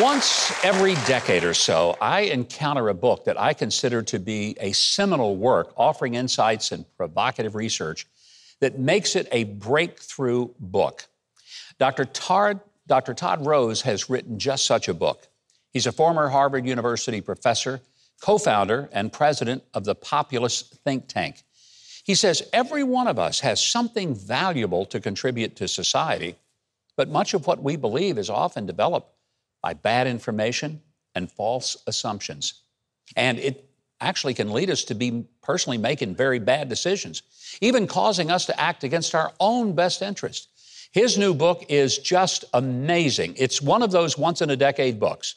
Once every decade or so, I encounter a book that I consider to be a seminal work offering insights and provocative research that makes it a breakthrough book. Dr. Todd, Dr. Todd Rose has written just such a book. He's a former Harvard University professor, co founder, and president of the Populace Think Tank. He says every one of us has something valuable to contribute to society, but much of what we believe is often developed by bad information and false assumptions. And it actually can lead us to be personally making very bad decisions, even causing us to act against our own best interest. His new book is just amazing. It's one of those once in a decade books,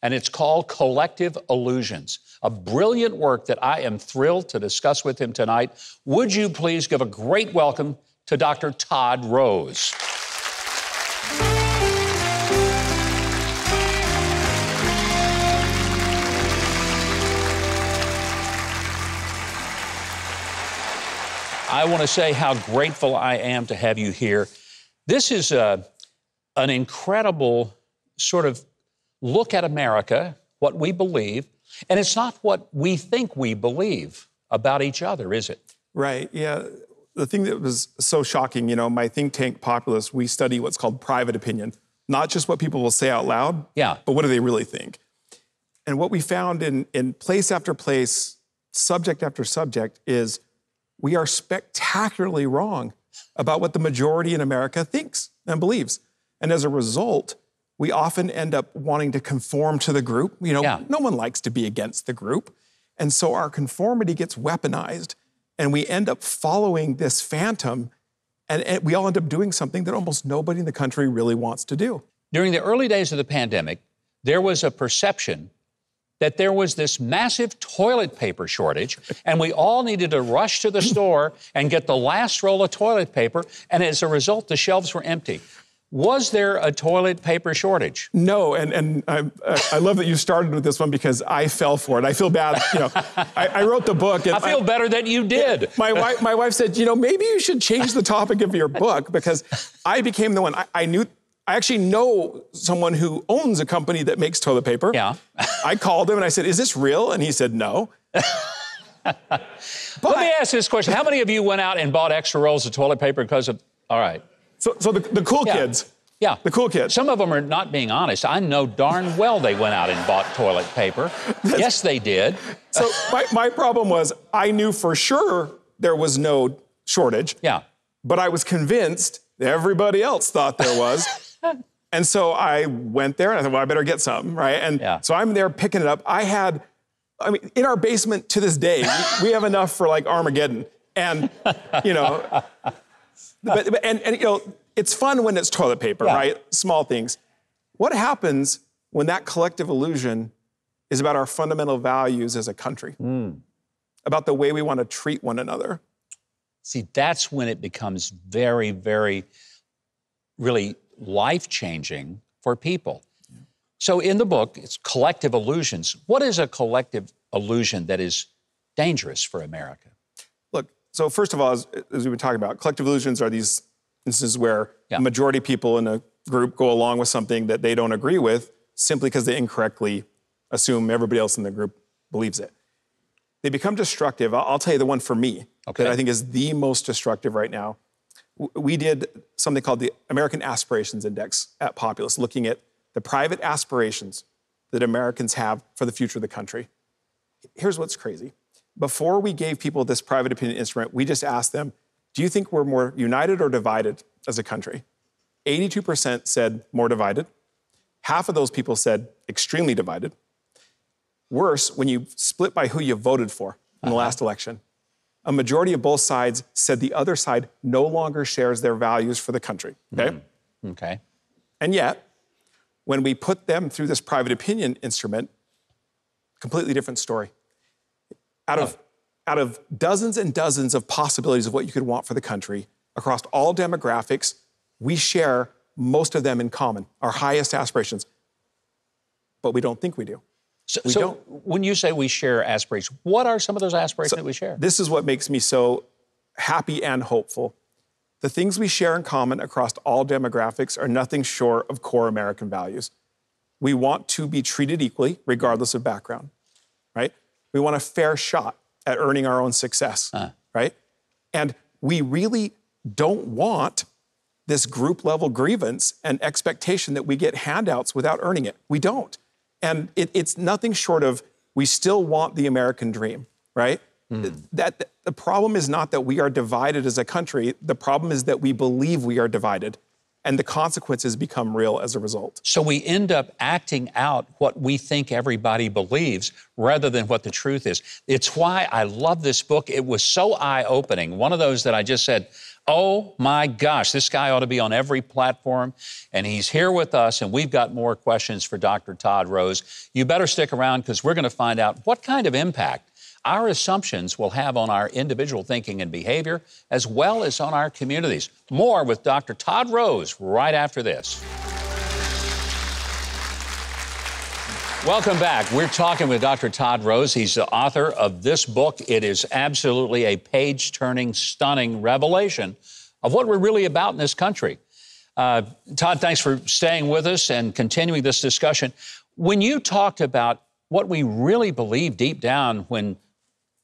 and it's called Collective Illusions, a brilliant work that I am thrilled to discuss with him tonight. Would you please give a great welcome to Dr. Todd Rose? I want to say how grateful I am to have you here. This is a, uh, an incredible sort of look at America, what we believe, and it's not what we think we believe about each other, is it? Right, yeah. The thing that was so shocking, you know, my think tank Populace, we study what's called private opinion, not just what people will say out loud, yeah. but what do they really think? And what we found in, in place after place, subject after subject, is we are spectacularly wrong about what the majority in America thinks and believes. And as a result, we often end up wanting to conform to the group. You know, yeah. no one likes to be against the group. And so our conformity gets weaponized, and we end up following this phantom, and, and we all end up doing something that almost nobody in the country really wants to do. During the early days of the pandemic, there was a perception that there was this massive toilet paper shortage, and we all needed to rush to the store and get the last roll of toilet paper, and as a result, the shelves were empty. Was there a toilet paper shortage? No, and, and I, I love that you started with this one because I fell for it. I feel bad. You know, I, I wrote the book. I feel I, better that you did. My wife, my wife said, you know, maybe you should change the topic of your book because I became the one. I, I knew I actually know someone who owns a company that makes toilet paper. Yeah. I called him and I said, Is this real? And he said, No. but, Let me ask this question How many of you went out and bought extra rolls of toilet paper because of. All right. So, so the, the cool yeah. kids. Yeah. The cool kids. Some of them are not being honest. I know darn well they went out and bought toilet paper. yes, they did. So my, my problem was I knew for sure there was no shortage. Yeah. But I was convinced everybody else thought there was. And so I went there and I thought, well, I better get some, right? And yeah. so I'm there picking it up. I had, I mean, in our basement to this day, we have enough for like Armageddon. And, you know, but, but, and, and, you know, it's fun when it's toilet paper, yeah. right? Small things. What happens when that collective illusion is about our fundamental values as a country, mm. about the way we want to treat one another? See, that's when it becomes very, very, really life changing for people. So in the book, it's collective illusions. What is a collective illusion that is dangerous for America? Look, so first of all, as, as we've been talking about, collective illusions are these instances where yeah. the majority of people in a group go along with something that they don't agree with simply because they incorrectly assume everybody else in the group believes it. They become destructive. I'll, I'll tell you the one for me okay. that I think is the most destructive right now we did something called the American Aspirations Index at Populace, looking at the private aspirations that Americans have for the future of the country. Here's what's crazy. Before we gave people this private opinion instrument, we just asked them, do you think we're more united or divided as a country? 82% said more divided. Half of those people said extremely divided. Worse, when you split by who you voted for in the uh-huh. last election, a majority of both sides said the other side no longer shares their values for the country. Okay? Mm. Okay. And yet, when we put them through this private opinion instrument, completely different story. Out of, out of dozens and dozens of possibilities of what you could want for the country across all demographics, we share most of them in common, our highest aspirations. But we don't think we do. So, so when you say we share aspirations, what are some of those aspirations so that we share? This is what makes me so happy and hopeful. The things we share in common across all demographics are nothing short of core American values. we want to be treated equally, regardless of background, right? We want a fair shot at earning our own success, uh. right? And we really don't want this group level grievance and expectation that we get handouts without earning it. We don't. And it, it's nothing short of we still want the American dream, right? Mm. That the problem is not that we are divided as a country. The problem is that we believe we are divided and the consequences become real as a result. So we end up acting out what we think everybody believes rather than what the truth is. It's why I love this book. It was so eye opening. One of those that I just said, Oh my gosh, this guy ought to be on every platform. And he's here with us, and we've got more questions for Dr. Todd Rose. You better stick around because we're going to find out what kind of impact our assumptions will have on our individual thinking and behavior, as well as on our communities. More with Dr. Todd Rose right after this. Welcome back. We're talking with Dr. Todd Rose. He's the author of this book. It is absolutely a page turning, stunning revelation of what we're really about in this country. Uh, Todd, thanks for staying with us and continuing this discussion. When you talked about what we really believe deep down when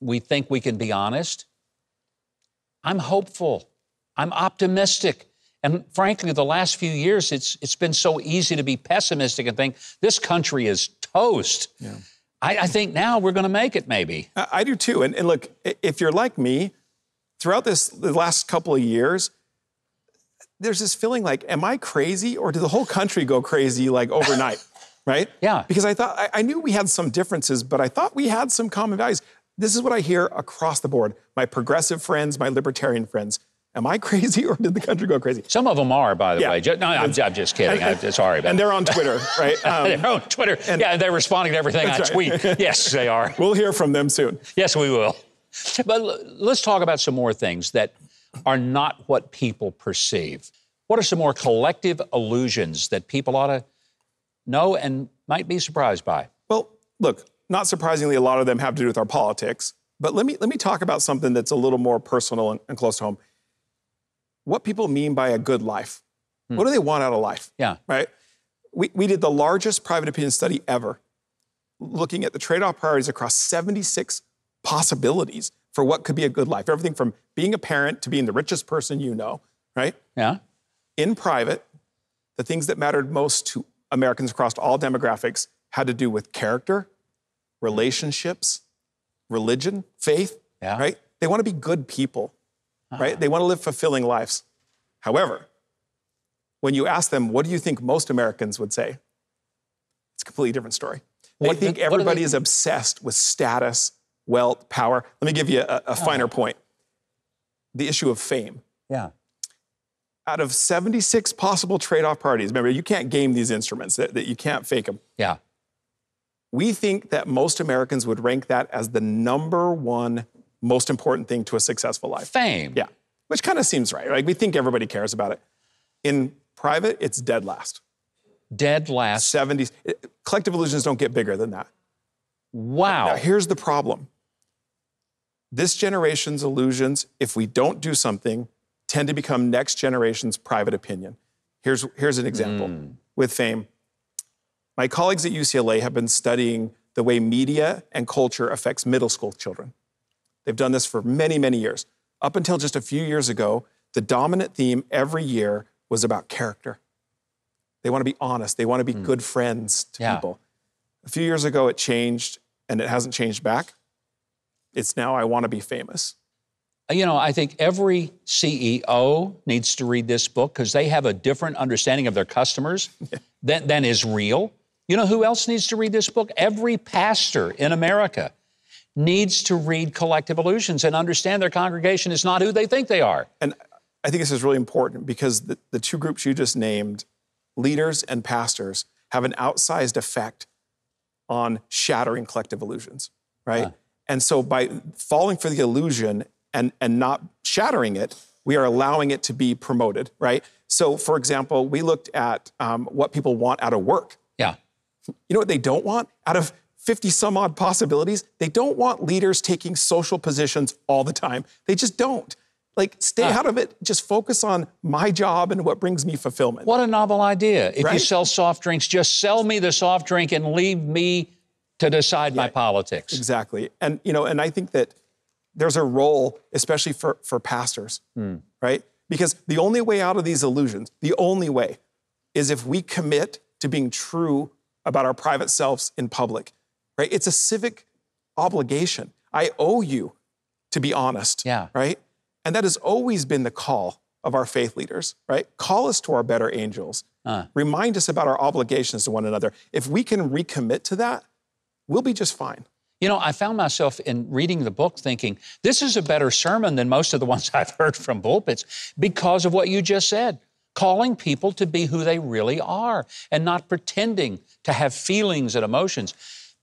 we think we can be honest. I'm hopeful. I'm optimistic. And frankly, the last few years, it's, it's been so easy to be pessimistic and think this country is toast. Yeah. I, I, think now we're going to make it, maybe. I, I do too. And, and, look, if you're like me, throughout this the last couple of years, there's this feeling like, am I crazy or did the whole country go crazy like overnight? right? Yeah. Because I thought I, I, knew we had some differences, but I thought we had some common values. This is what I hear across the board. My progressive friends, my libertarian friends. Am I crazy or did the country go crazy? Some of them are, by the yeah. way. No, I'm, I'm, just kidding. And, I'm sorry. About that. And they're on Twitter, right? Um, they're on Twitter. And, yeah, they're responding to everything I right. tweet. yes, they are. We'll hear from them soon. Yes, we will. But let's talk about some more things that are not what people perceive. What are some more collective illusions that people ought to know and might be surprised by? Well, look, not surprisingly, a lot of them have to do with our politics. But let me, let me talk about something that's a little more personal and, and close to home. What people mean by a good life. Hmm. What do they want out of life? Yeah. Right? We, we did the largest private opinion study ever, looking at the trade off priorities across 76 possibilities for what could be a good life. Everything from being a parent to being the richest person you know, right? Yeah. In private, the things that mattered most to Americans across all demographics had to do with character, relationships, religion, faith, yeah. right? They want to be good people, uh-huh. right? They want to live fulfilling lives. However, when you ask them, what do you think most Americans would say? It's a completely different story. They what, think everybody they... is obsessed with status, wealth, power. Let me give you a, a finer oh. point the issue of fame. Yeah. Out of 76 possible trade off parties, remember, you can't game these instruments, that, that you can't fake them. Yeah. We think that most Americans would rank that as the number one most important thing to a successful life. Fame. Yeah, which kind of seems right. Like we think everybody cares about it. In private, it's dead last. Dead last. 70s. Collective illusions don't get bigger than that. Wow. Now, here's the problem. This generation's illusions, if we don't do something, tend to become next generation's private opinion. Here's, here's an example mm. with fame. My colleagues at UCLA have been studying the way media and culture affects middle school children. They've done this for many, many years. Up until just a few years ago, the dominant theme every year was about character. They want to be honest, they want to be mm. good friends to yeah. people. A few years ago, it changed, and it hasn't changed back. It's now, I want to be famous. You know, I think every CEO needs to read this book because they have a different understanding of their customers than, than is real. You know who else needs to read this book? Every pastor in America needs to read Collective Illusions and understand their congregation is not who they think they are. And I think this is really important because the, the two groups you just named, leaders and pastors, have an outsized effect on shattering collective illusions, right? Huh. And so by falling for the illusion and, and not shattering it, we are allowing it to be promoted, right? So, for example, we looked at um, what people want out of work. Yeah. You know what they don't want? Out of 50 some odd possibilities, they don't want leaders taking social positions all the time. They just don't. Like, stay ah. out of it. Just focus on my job and what brings me fulfillment. What a novel idea. If you sell soft drinks, just sell me the soft drink and leave me to decide my politics. Exactly. And you know, and I think that there's a role, especially for, for pastors, hmm. right? Because the only way out of these illusions, the only way, is if we commit to being true about our private selves in public, right? It's a civic obligation. I owe you to be honest, Yeah. right? And that has always been the call of our faith leaders, right? Call us to our better angels. Remind us about our obligations to one another. If we can recommit to that, we'll be just fine. You know, I found myself in reading the book thinking, this is a better sermon than most of the ones I've heard from pulpits because of what you just said. Calling people to be who they really are and not pretending to have feelings and emotions.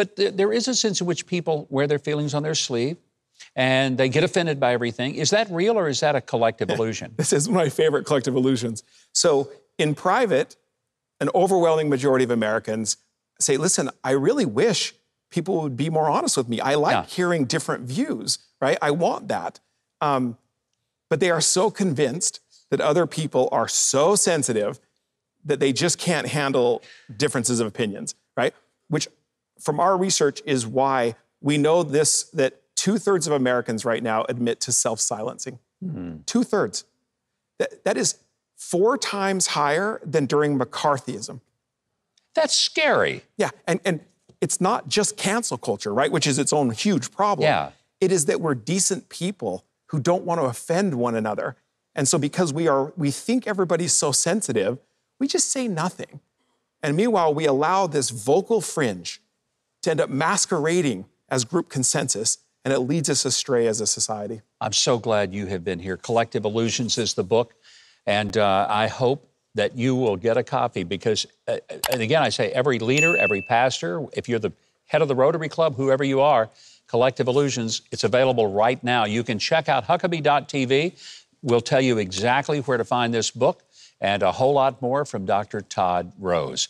But th- there is a sense in which people wear their feelings on their sleeve and they get offended by everything. Is that real or is that a collective illusion? This is one of my favorite collective illusions. So, in private, an overwhelming majority of Americans say, listen, I really wish people would be more honest with me. I like Yeah. hearing different views, right? I want that. Um, but they are so convinced that other people are so sensitive that they just can't handle differences of opinions, right? Which, from our research, is why we know this that two thirds of Americans right now admit to self silencing. Mm-hmm. Two thirds. That, that is four times higher than during McCarthyism. That's scary. Yeah, and, and it's not just cancel culture, right? Which is its own huge problem. Yeah. It is that we're decent people who don't want to offend one another. And so because we are we think everybody's so sensitive, we just say nothing. And meanwhile, we allow this vocal fringe to end up masquerading as group consensus, and it leads us astray as a society. I'm so glad you have been here. Collective Illusions is the book, and uh, I hope that you will get a copy because, uh, and again, I say every leader, every pastor, if you're the head of the Rotary Club, whoever you are, Collective Illusions, it's available right now. You can check out Huckabee.tv. We'll tell you exactly where to find this book and a whole lot more from Dr. Todd Rose.